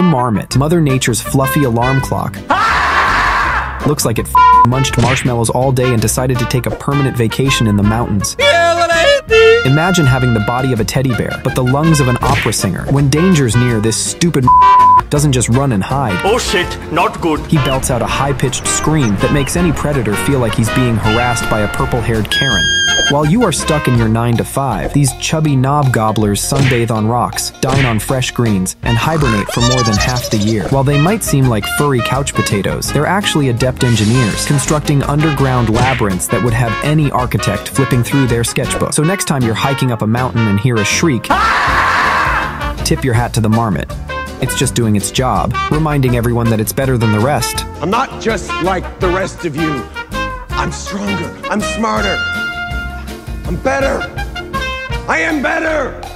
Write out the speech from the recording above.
The marmot, Mother Nature's fluffy alarm clock. Ah! Looks like it munched marshmallows all day and decided to take a permanent vacation in the mountains. Imagine having the body of a teddy bear, but the lungs of an opera singer. When danger's near, this stupid doesn't just run and hide. Oh shit, not good. He belts out a high pitched scream that makes any predator feel like he's being harassed by a purple haired Karen. While you are stuck in your 9 to 5, these chubby knob gobblers sunbathe on rocks, dine on fresh greens, and hibernate for more than half the year. While they might seem like furry couch potatoes, they're actually adept engineers, constructing underground labyrinths that would have any architect flipping through their sketchbook. So next time you're hiking up a mountain and hear a shriek, tip your hat to the marmot. It's just doing its job, reminding everyone that it's better than the rest. I'm not just like the rest of you. I'm stronger. I'm smarter. I'm better. I am better.